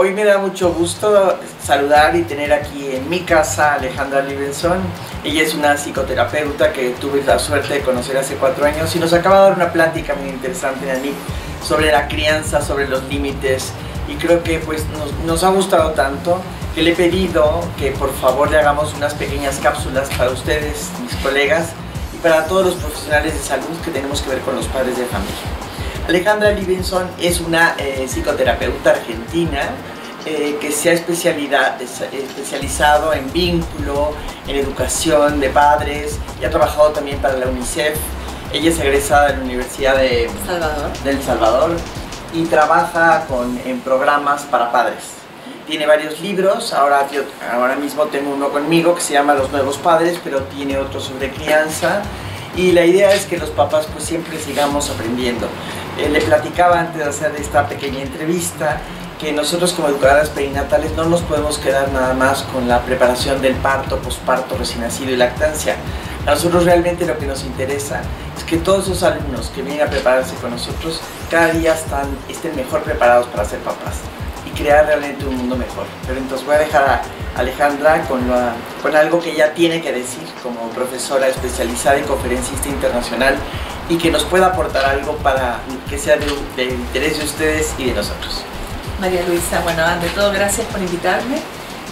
hoy me da mucho gusto saludar y tener aquí en mi casa a Alejandra Libenson. Ella es una psicoterapeuta que tuve la suerte de conocer hace cuatro años y nos acaba de dar una plática muy interesante, Nani, sobre la crianza, sobre los límites. Y creo que pues nos, nos ha gustado tanto que le he pedido que por favor le hagamos unas pequeñas cápsulas para ustedes, mis colegas, y para todos los profesionales de salud que tenemos que ver con los padres de familia. Alejandra Livinson es una eh, psicoterapeuta argentina eh, que se ha especializado en vínculo, en educación de padres y ha trabajado también para la UNICEF. Ella es egresada de la Universidad de Salvador. del Salvador y trabaja con, en programas para padres. Tiene varios libros, ahora, yo, ahora mismo tengo uno conmigo que se llama Los Nuevos Padres, pero tiene otro sobre crianza y la idea es que los papás pues siempre sigamos aprendiendo. Eh, le platicaba antes de hacer esta pequeña entrevista que nosotros como educadoras perinatales no nos podemos quedar nada más con la preparación del parto, posparto, recién nacido y lactancia. A nosotros realmente lo que nos interesa es que todos esos alumnos que vienen a prepararse con nosotros cada día estén mejor preparados para ser papás y crear realmente un mundo mejor. Pero entonces voy a dejar a Alejandra con algo que ella tiene que decir como profesora especializada y conferencista internacional y que nos pueda aportar algo para que sea de, de interés de ustedes y de nosotros. María Luisa, bueno, ante todo gracias por invitarme.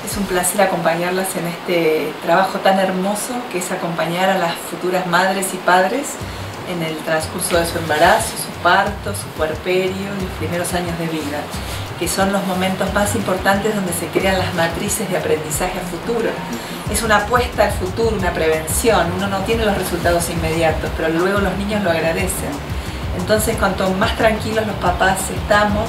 Es un placer acompañarlas en este trabajo tan hermoso que es acompañar a las futuras madres y padres en el transcurso de su embarazo, su parto, su puerperio los primeros años de vida, que son los momentos más importantes donde se crean las matrices de aprendizaje a futuro. Es una apuesta al futuro, una prevención. Uno no tiene los resultados inmediatos, pero luego los niños lo agradecen. Entonces, cuanto más tranquilos los papás estamos,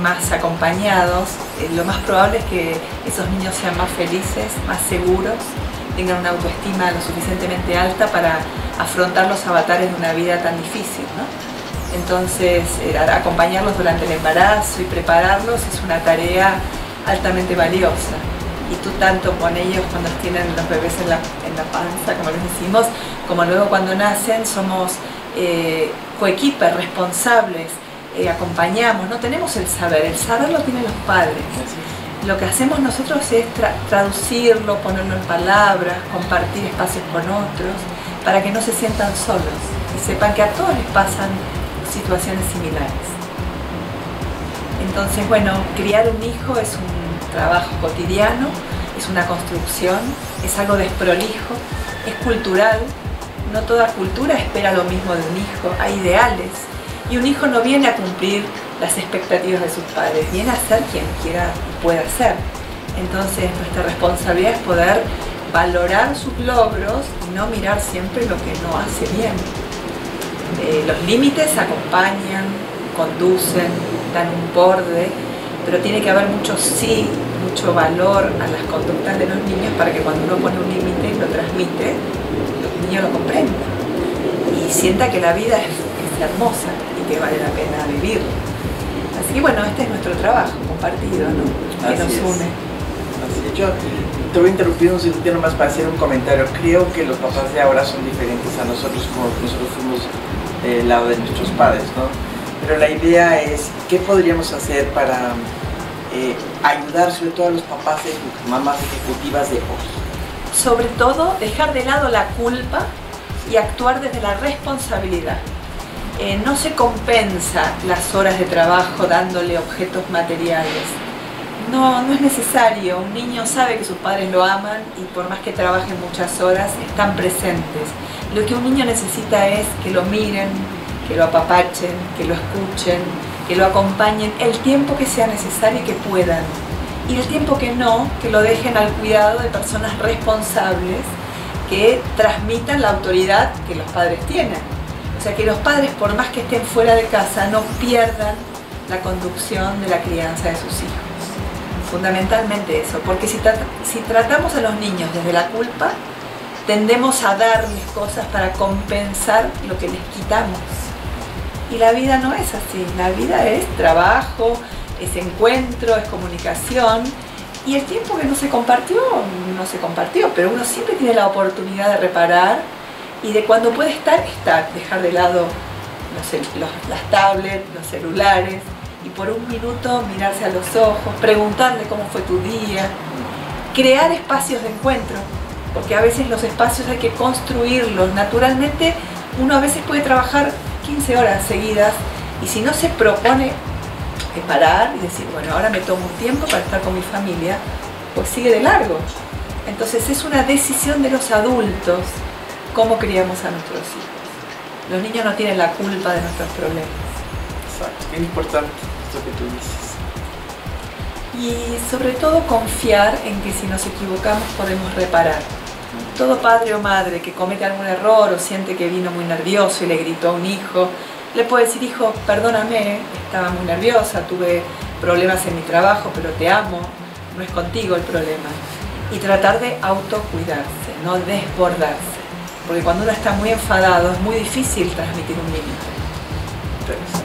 más acompañados, eh, lo más probable es que esos niños sean más felices, más seguros, tengan una autoestima lo suficientemente alta para afrontar los avatares de una vida tan difícil. ¿no? Entonces, eh, acompañarlos durante el embarazo y prepararlos es una tarea altamente valiosa. Y tú tanto con ellos cuando tienen los bebés en la, en la panza, como les decimos, como luego cuando nacen, somos eh, responsables, eh, acompañamos, no tenemos el saber, el saber lo tienen los padres. Lo que hacemos nosotros es tra traducirlo, ponerlo en palabras, compartir espacios con otros, para que no se sientan solos y sepan que a todos les pasan situaciones similares. Entonces, bueno, criar un hijo es un trabajo cotidiano, es una construcción, es algo desprolijo, es cultural. No toda cultura espera lo mismo de un hijo, hay ideales. Y un hijo no viene a cumplir las expectativas de sus padres, viene a ser quien quiera y pueda ser. Entonces, nuestra responsabilidad es poder valorar sus logros y no mirar siempre lo que no hace bien. Eh, los límites acompañan, conducen, dan un borde, pero tiene que haber mucho sí, mucho valor a las conductas de los niños para que cuando uno pone un límite y lo transmite, los niños lo comprendan y sienta que la vida es, hermosa y que vale la pena vivir. Así que bueno, este es nuestro trabajo compartido, ¿no? Que Así nos une. Así es. Yo te voy a interrumpir un segundito nomás para hacer un comentario. Creo que los papás de ahora son diferentes a nosotros como nosotros fuimos del lado de nuestros padres, ¿no? Pero la idea es, ¿qué podríamos hacer para eh, ayudar sobre todo a los papás y mamás ejecutivas de hoy? Sobre todo, dejar de lado la culpa y actuar desde la responsabilidad. Eh, no se compensa las horas de trabajo dándole objetos materiales. No, no es necesario. Un niño sabe que sus padres lo aman y por más que trabajen muchas horas, están presentes. Lo que un niño necesita es que lo miren, que lo apapachen, que lo escuchen, que lo acompañen el tiempo que sea necesario y que puedan. Y el tiempo que no, que lo dejen al cuidado de personas responsables que transmitan la autoridad que los padres tienen. O sea, que los padres, por más que estén fuera de casa, no pierdan la conducción de la crianza de sus hijos. Fundamentalmente eso, porque si, tra si tratamos a los niños desde la culpa, tendemos a darles cosas para compensar lo que les quitamos. Y la vida no es así, la vida es trabajo, es encuentro, es comunicación. Y el tiempo que no se compartió, no se compartió, pero uno siempre tiene la oportunidad de reparar y de cuando puede estar, estar, dejar de lado los, los, las tablets, los celulares. Y por un minuto mirarse a los ojos, preguntarle cómo fue tu día, crear espacios de encuentro, porque a veces los espacios hay que construirlos. Naturalmente uno a veces puede trabajar 15 horas seguidas. Y si no se propone parar y decir, bueno, ahora me tomo un tiempo para estar con mi familia, pues sigue de largo. Entonces es una decisión de los adultos cómo criamos a nuestros hijos. Los niños no tienen la culpa de nuestros problemas. Exacto, es importante lo que tú dices. Y sobre todo confiar en que si nos equivocamos podemos reparar. Todo padre o madre que comete algún error o siente que vino muy nervioso y le gritó a un hijo, le puede decir, hijo, perdóname, estaba muy nerviosa, tuve problemas en mi trabajo, pero te amo, no es contigo el problema. Y tratar de autocuidarse, no desbordarse. Porque cuando uno está muy enfadado es muy difícil transmitir un límite.